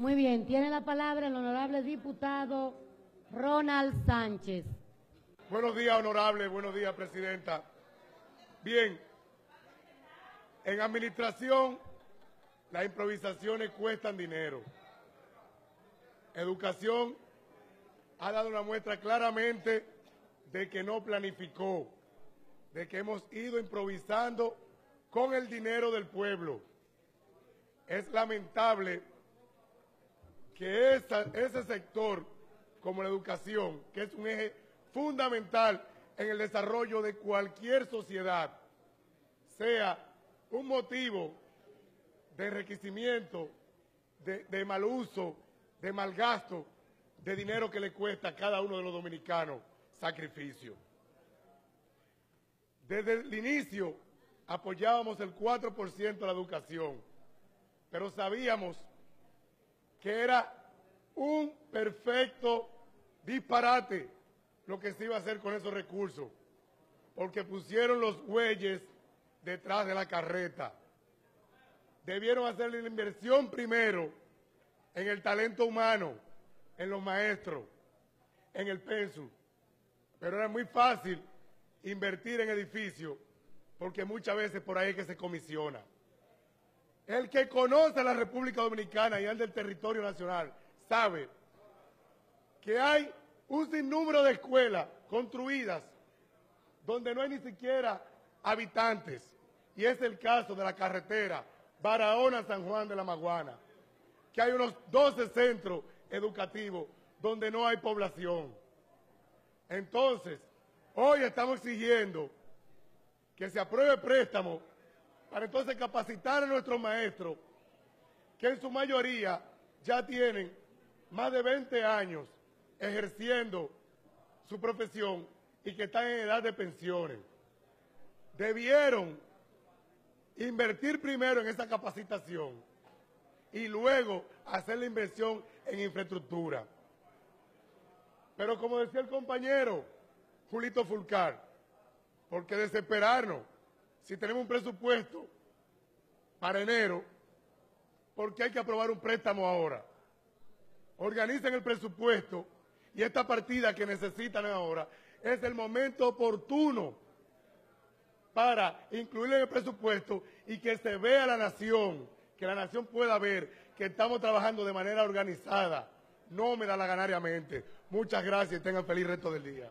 Muy bien, tiene la palabra el honorable diputado Ronald Sánchez. Buenos días, honorable. Buenos días, presidenta. Bien, en administración las improvisaciones cuestan dinero. Educación ha dado una muestra claramente de que no planificó, de que hemos ido improvisando con el dinero del pueblo. Es lamentable que ese sector, como la educación, que es un eje fundamental en el desarrollo de cualquier sociedad, sea un motivo de enriquecimiento, de, de mal uso, de mal gasto, de dinero que le cuesta a cada uno de los dominicanos sacrificio. Desde el inicio apoyábamos el 4% de la educación, pero sabíamos que era un perfecto disparate lo que se iba a hacer con esos recursos, porque pusieron los bueyes detrás de la carreta. Debieron hacer la inversión primero en el talento humano, en los maestros, en el penso. Pero era muy fácil invertir en edificios porque muchas veces por ahí es que se comisiona. El que conoce la República Dominicana y el del territorio nacional sabe que hay un sinnúmero de escuelas construidas donde no hay ni siquiera habitantes. Y es el caso de la carretera Barahona-San Juan de la Maguana, que hay unos 12 centros educativos donde no hay población. Entonces, hoy estamos exigiendo que se apruebe préstamo para entonces capacitar a nuestros maestros, que en su mayoría ya tienen más de 20 años ejerciendo su profesión y que están en edad de pensiones. Debieron invertir primero en esa capacitación y luego hacer la inversión en infraestructura. Pero como decía el compañero Julito Fulcar, ¿por qué desesperarnos? Si tenemos un presupuesto para enero, ¿por qué hay que aprobar un préstamo ahora? Organicen el presupuesto y esta partida que necesitan ahora es el momento oportuno para incluirla en el presupuesto y que se vea la nación, que la nación pueda ver que estamos trabajando de manera organizada, no me da la ganariamente. Muchas gracias y tengan feliz resto del día.